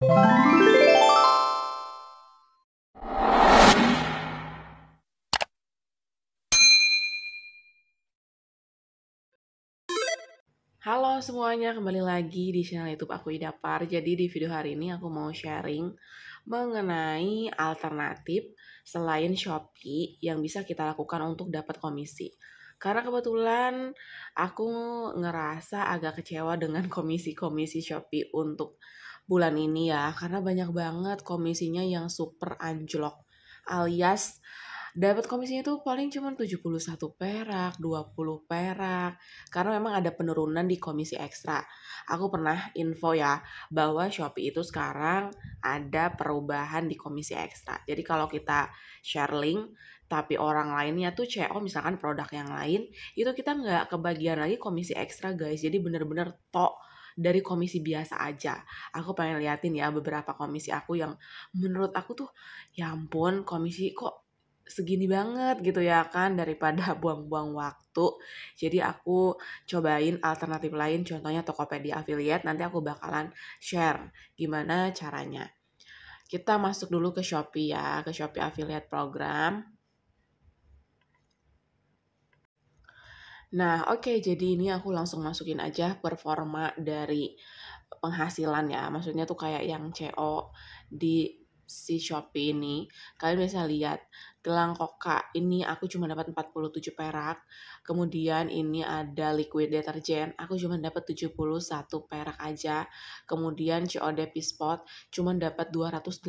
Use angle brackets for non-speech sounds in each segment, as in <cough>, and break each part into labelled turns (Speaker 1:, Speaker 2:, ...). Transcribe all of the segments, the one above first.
Speaker 1: Halo semuanya, kembali lagi di channel YouTube aku Idapar. Jadi di video hari ini aku mau sharing mengenai alternatif selain Shopee yang bisa kita lakukan untuk dapat komisi. Karena kebetulan aku ngerasa agak kecewa dengan <laughs> komisi-komisi Shopee untuk bulan ini ya, karena banyak banget komisinya yang super anjlok alias dapat komisinya tuh paling cuma 71 perak, 20 perak. Karena memang ada penurunan di komisi ekstra. Aku pernah info ya bahwa Shopee itu sekarang ada perubahan di komisi ekstra. Jadi kalau kita share link tapi orang lainnya tuh CO misalkan produk yang lain itu kita nggak kebagian lagi komisi ekstra guys jadi bener-bener tok dari komisi biasa aja. Aku pengen liatin ya beberapa komisi aku yang menurut aku tuh ya ampun komisi kok segini banget gitu ya kan daripada <laughs> buang-buang waktu. Jadi aku cobain alternatif lain contohnya Tokopedia affiliate nanti aku bakalan share gimana caranya. Kita masuk dulu ke Shopee ya, ke Shopee affiliate program. Nah, oke, okay, jadi ini aku langsung masukin aja performa dari penghasilan ya. Maksudnya tuh kayak yang CO di si Shopee ini. Kalian bisa lihat gelang koka ini aku cuma dapat 47 perak. Kemudian ini ada liquid deterjen, aku cuma dapat 71 perak aja. Kemudian COD Pispot cuma dapat 280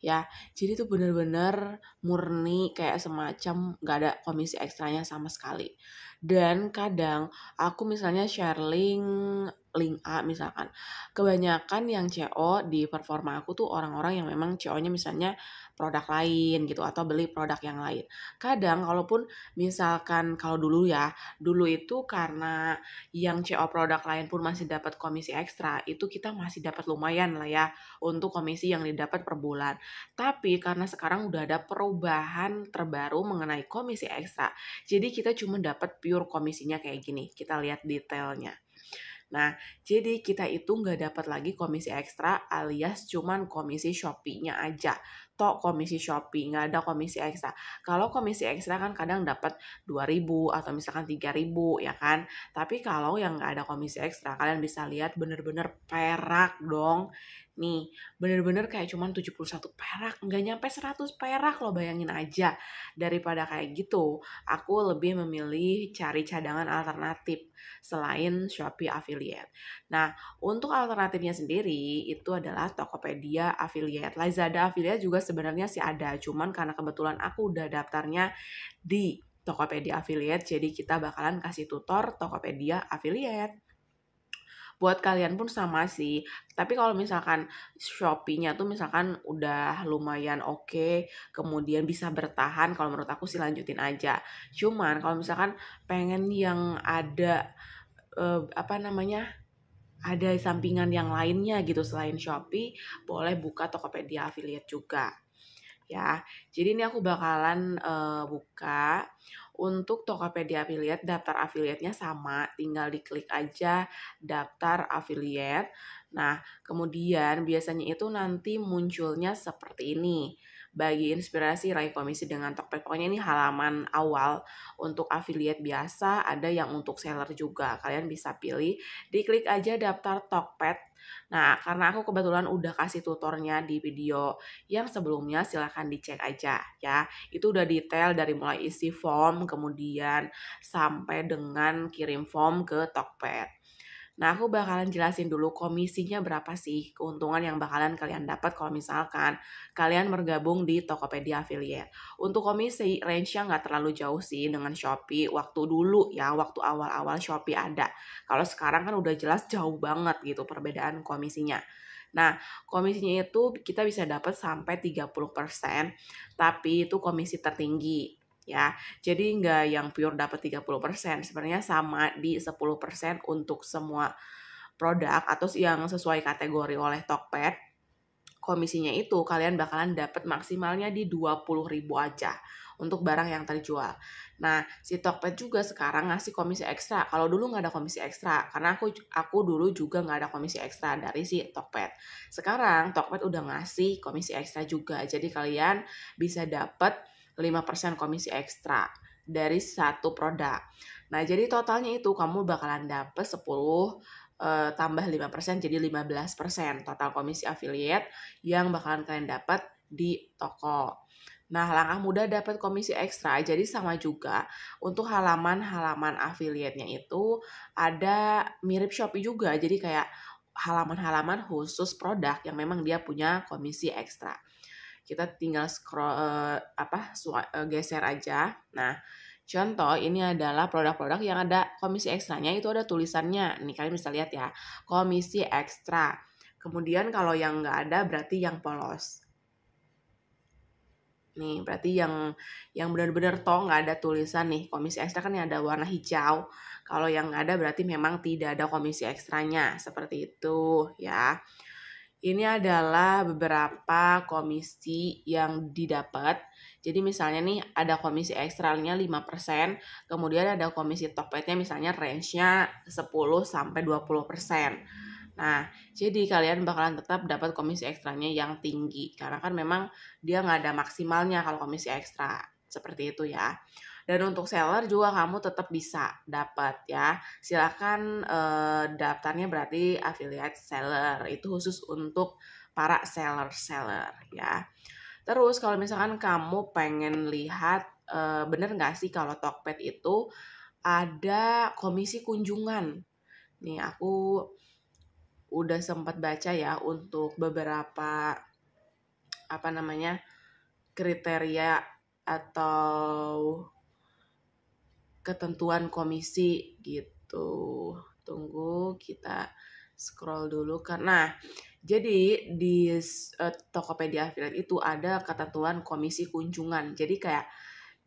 Speaker 1: ya. Jadi itu bener-bener murni kayak semacam gak ada komisi ekstranya sama sekali. Dan kadang aku misalnya share link link A misalkan. Kebanyakan yang CO di performa aku tuh orang-orang yang memang CO-nya misalnya produk lain gitu atau beli produk yang lain. Kadang kalaupun misalkan kalau dulu ya, dulu itu karena yang CO produk lain pun masih dapat komisi ekstra, itu kita masih dapat lumayan lah ya untuk komisi yang didapat per bulan. Tapi karena sekarang udah ada perubahan terbaru mengenai komisi ekstra, jadi kita cuma dapat pure komisinya kayak gini. Kita lihat detailnya. Nah, jadi kita itu nggak dapat lagi komisi ekstra alias cuman komisi Shopee-nya aja. Tok komisi Shopee, nggak ada komisi ekstra. Kalau komisi ekstra kan kadang dapat 2000 atau misalkan 3000 ya kan. Tapi kalau yang nggak ada komisi ekstra, kalian bisa lihat bener-bener perak dong nih. Bener-bener kayak cuman 71 perak nggak nyampe 100 perak loh bayangin aja. Daripada kayak gitu aku lebih memilih cari cadangan alternatif selain Shopee affiliate. Nah untuk alternatifnya sendiri itu adalah Tokopedia affiliate. Lazada affiliate juga sebenarnya sih ada cuman karena kebetulan aku udah daftarnya di Tokopedia affiliate jadi kita bakalan kasih tutor Tokopedia affiliate buat kalian pun sama sih. Tapi kalau misalkan Shopee-nya tuh misalkan udah lumayan oke, okay, kemudian bisa bertahan, kalau menurut aku sih lanjutin aja. Cuman kalau misalkan pengen yang ada uh, apa namanya? ada sampingan yang lainnya gitu selain Shopee, boleh buka Tokopedia affiliate juga ya. Jadi ini aku bakalan uh, buka untuk Tokopedia affiliate, daftar affiliate-nya sama, tinggal diklik aja daftar affiliate. Nah, kemudian biasanya itu nanti munculnya seperti ini. Bagi inspirasi raih komisi dengan Tokped. Pokoknya ini halaman awal untuk affiliate biasa, ada yang untuk seller juga. Kalian bisa pilih, diklik aja daftar Tokped Nah, karena aku kebetulan udah kasih tutornya di video yang sebelumnya, silahkan dicek aja ya. Itu udah detail dari mulai isi form, kemudian sampai dengan kirim form ke Tokped. Nah, aku bakalan jelasin dulu komisinya berapa sih keuntungan yang bakalan kalian dapat kalau misalkan kalian bergabung di Tokopedia Affiliate. Untuk komisi, range-nya nggak terlalu jauh sih dengan Shopee. Waktu dulu ya, waktu awal-awal Shopee ada. Kalau sekarang kan udah jelas jauh banget gitu perbedaan komisinya. Nah, komisinya itu kita bisa dapat sampai 30%, tapi itu komisi tertinggi ya. Jadi nggak yang pure dapat 30%, sebenarnya sama di 10% untuk semua produk atau yang sesuai kategori oleh Tokped. Komisinya itu kalian bakalan dapat maksimalnya di 20.000 aja untuk barang yang terjual. Nah, si Tokped juga sekarang ngasih komisi ekstra. Kalau dulu nggak ada komisi ekstra, karena aku aku dulu juga nggak ada komisi ekstra dari si Tokped. Sekarang Tokped udah ngasih komisi ekstra juga. Jadi kalian bisa dapat 5% komisi ekstra dari satu produk. Nah, jadi totalnya itu kamu bakalan dapat 10 uh, tambah 5% jadi 15% total komisi affiliate yang bakalan kalian dapat di toko. Nah, langkah mudah dapat komisi ekstra. Jadi sama juga untuk halaman-halaman affiliate-nya itu ada mirip Shopee juga. Jadi kayak halaman-halaman khusus produk yang memang dia punya komisi ekstra. Kita tinggal scroll uh, apa uh, geser aja. Nah, Contoh ini adalah produk-produk yang ada komisi ekstranya itu ada tulisannya. Nih kalian bisa lihat ya, komisi ekstra. Kemudian kalau yang nggak ada berarti yang polos. Nih berarti yang yang benar-benar toh nggak ada tulisan nih komisi ekstra kan yang ada warna hijau. Kalau yang nggak ada berarti memang tidak ada komisi ekstranya seperti itu ya. Ini adalah beberapa komisi yang didapat. Jadi misalnya nih ada komisi ekstralnya 5%, kemudian ada komisi Tokpednya misalnya range-nya 10 sampai 20%. Nah, jadi kalian bakalan tetap dapat komisi ekstranya yang tinggi karena kan memang dia nggak ada maksimalnya kalau komisi ekstra seperti itu ya. Dan untuk seller juga kamu tetap bisa dapat ya. Silakan eh, daftarnya berarti affiliate seller. Itu khusus untuk para seller-seller ya. Terus kalau misalkan kamu pengen lihat eh, bener nggak sih kalau Tokped itu ada komisi kunjungan. Nih aku udah sempat baca ya untuk beberapa apa namanya kriteria atau ketentuan komisi gitu. Tunggu kita scroll dulu karena jadi di uh, Tokopedia affiliate itu ada ketentuan komisi kunjungan. Jadi kayak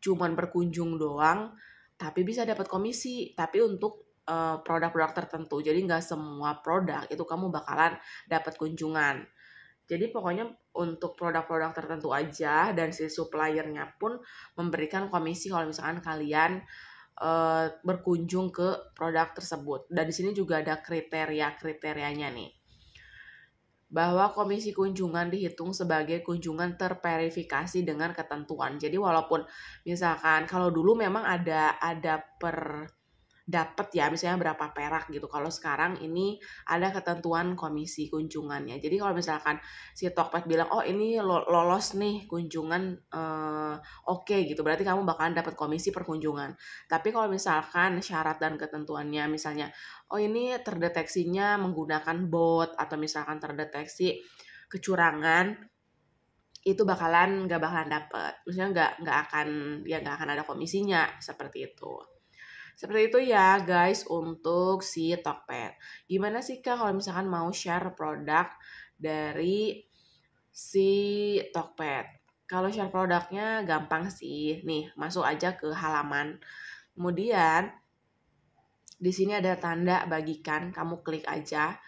Speaker 1: cuman berkunjung doang tapi bisa dapat komisi tapi untuk produk produk-produk tertentu. Jadi nggak semua produk itu kamu bakalan dapat kunjungan. Jadi pokoknya untuk produk-produk tertentu aja dan si suppliernya pun memberikan komisi kalau misalkan kalian uh, berkunjung ke produk tersebut. Dan di sini juga ada kriteria-kriterianya nih. Bahwa komisi kunjungan dihitung sebagai kunjungan terverifikasi dengan ketentuan. Jadi walaupun misalkan kalau dulu memang ada ada per dapat ya misalnya berapa perak gitu. Kalau sekarang ini ada ketentuan komisi kunjungannya. Jadi kalau misalkan si Tokped bilang oh ini lolos nih kunjungan uh, oke okay, gitu. Berarti kamu bakalan dapat komisi perkunjungan. Tapi kalau misalkan syarat dan ketentuannya misalnya oh ini terdeteksinya menggunakan bot atau misalkan terdeteksi kecurangan itu bakalan nggak bakalan dapet, maksudnya nggak nggak akan ya nggak akan ada komisinya seperti itu. Seperti itu ya guys untuk si Tokped. Gimana sih kak kalau misalkan mau share produk dari si Tokped? Kalau share produknya gampang sih. Nih, masuk aja ke halaman. Kemudian di sini ada tanda bagikan, kamu klik aja.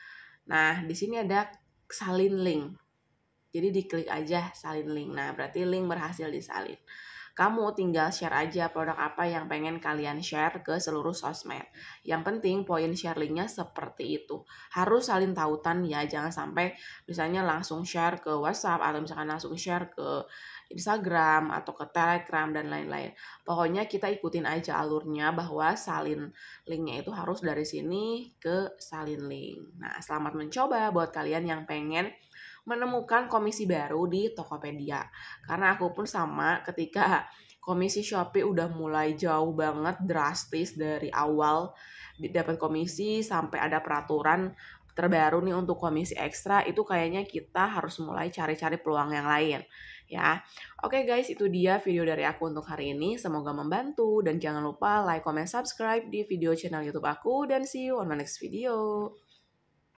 Speaker 1: Nah, di sini ada salin link. Jadi diklik aja salin link. Nah, berarti link berhasil disalin kamu tinggal share aja produk apa yang pengen kalian share ke seluruh sosmed. Yang penting poin share linknya seperti itu. Harus saling tautan ya, jangan sampai misalnya langsung share ke WhatsApp atau misalkan langsung share ke Instagram atau ke Telegram dan lain-lain. Pokoknya kita ikutin aja alurnya bahwa salin linknya itu harus dari sini ke salin link. Nah, selamat mencoba buat kalian yang pengen menemukan komisi baru di Tokopedia. Karena aku pun sama ketika komisi Shopee udah mulai jauh banget drastis dari awal dapat komisi sampai ada peraturan terbaru nih untuk komisi ekstra itu kayaknya kita harus mulai cari-cari peluang yang lain ya. Oke guys, itu dia video dari aku untuk hari ini. Semoga membantu dan jangan lupa like, comment, subscribe di video channel YouTube aku dan see you on my next video.